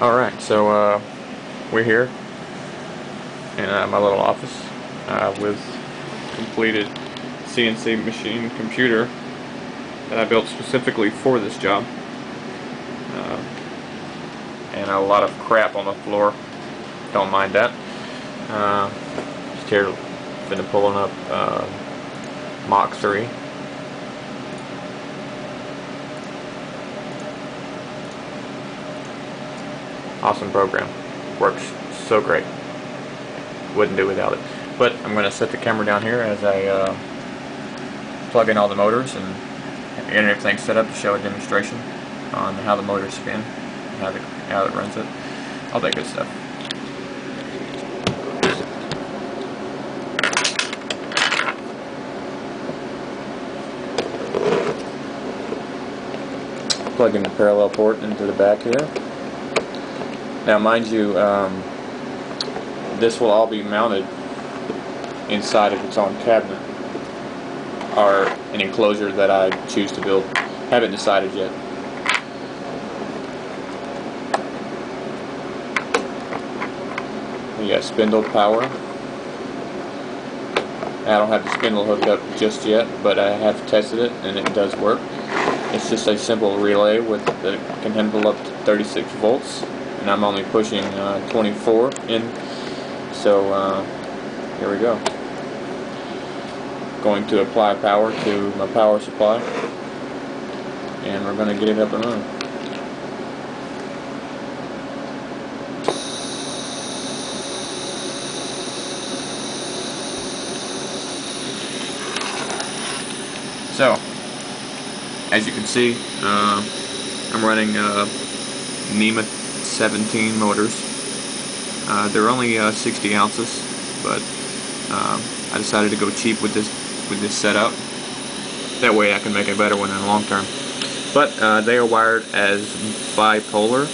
Alright, so uh, we're here in uh, my little office uh, with completed CNC machine computer that I built specifically for this job. Uh, and a lot of crap on the floor. Don't mind that. Uh, just here, been pulling up uh, Mach 3. Awesome program. Works so great. Wouldn't do without it. But I'm going to set the camera down here as I uh, plug in all the motors and get everything set up to show a demonstration on how the motors spin, how, the, how it runs it, all that good stuff. Plug in the parallel port into the back here. Now mind you, um, this will all be mounted inside of its own cabinet or an enclosure that I choose to build. Haven't decided yet. We got spindle power. I don't have the spindle hooked up just yet, but I have tested it and it does work. It's just a simple relay with that can handle up to 36 volts and I'm only pushing uh, 24 in. So uh, here we go. Going to apply power to my power supply. And we're going to get it up and running. So as you can see uh, I'm running uh, 17 motors. Uh, they're only uh, 60 ounces, but uh, I decided to go cheap with this with this setup. That way I can make a better one in the long term. But uh, they are wired as bipolar,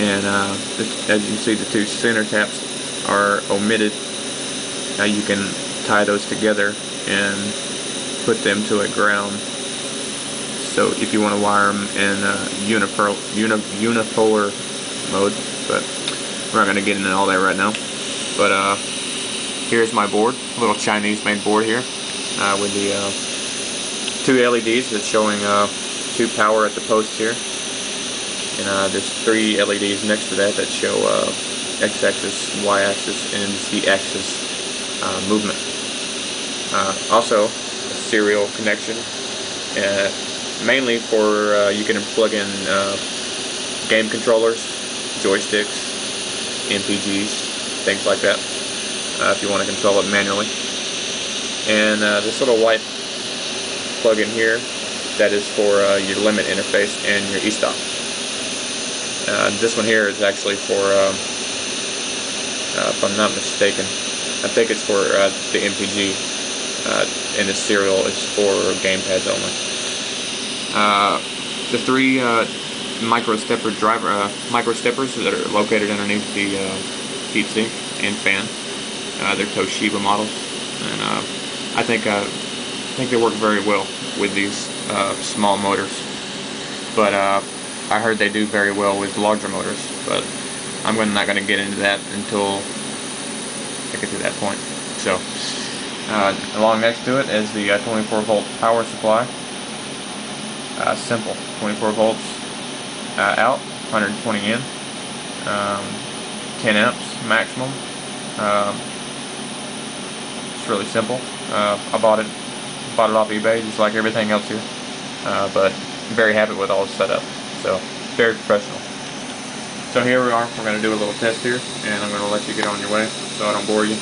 and uh, as you can see, the two center taps are omitted. Now you can tie those together and put them to a ground so if you want to wire them in uh, unipolar, unipolar mode, but we're not going to get into all that right now. But uh, here's my board, a little Chinese made board here uh, with the uh, two LEDs that's showing uh, two power at the post here. And uh, there's three LEDs next to that that show x-axis, y-axis, and z-axis movement. also, a serial connection mainly for uh, you can plug in uh, game controllers, joysticks, MPGs, things like that uh, if you want to control it manually. And uh, this little white plug-in here, that is for uh, your limit interface and your e-stop. Uh, this one here is actually for, um, if I'm not mistaken, I think it's for the MPG, and the serial is for gamepads only. Uh, the three uh, micro stepper driver uh, micro steppers that are located underneath the uh, heatsink and fan. Uh, they're Toshiba models, and uh, I think I think they work very well with these small motors. But I heard they do very well with larger motors. But I'm not going to get into that until I get to that point. So, along next to it is the 24 volt power supply. Uh, simple, 24 volts uh, out, 120 in, um, 10 amps maximum. Um, it's really simple. Uh, I bought it, bought it off eBay, just like everything else here. Uh, but very happy with all the setup. So very professional. So here we are. We're going to do a little test here, and I'm going to let you get on your way so I don't bore you.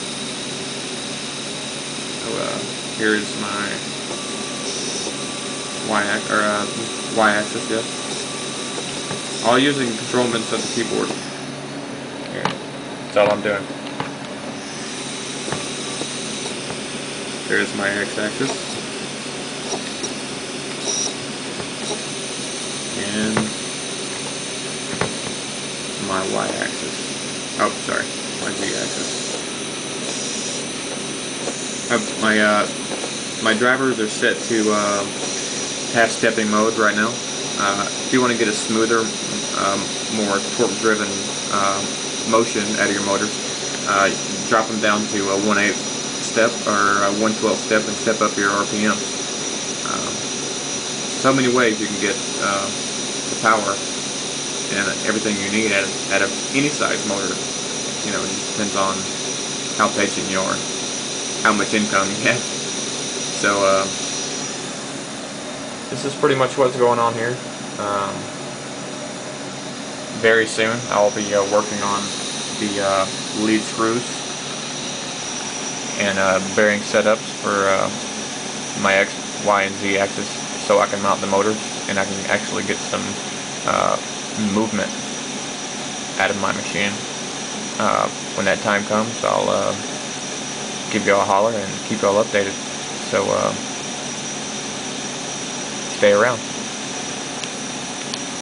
So uh, here is my Y or uh, Y axis, yes. All using control mints of the keyboard. That's all I'm doing. There's my X axis. And my Y axis. Oh, sorry, my Z axis. Uh, my uh, my drivers are set to uh, half stepping mode right now. Uh, if you want to get a smoother um, more torque-driven uh, motion out of your motors, uh, drop them down to a 1 8 step or a 1 12 step and step up your RPMs. Um, so many ways you can get uh, the power and everything you need out of, out of any size motor. You know, it just depends on how patient you are, how much income you have. So, uh, this is pretty much what's going on here. Um, very soon, I'll be uh, working on the uh, lead screws and uh, bearing setups for uh, my X, Y, and Z axis so I can mount the motors and I can actually get some uh, movement out of my machine. Uh, when that time comes, I'll give you all a holler and keep you all updated. So stay around.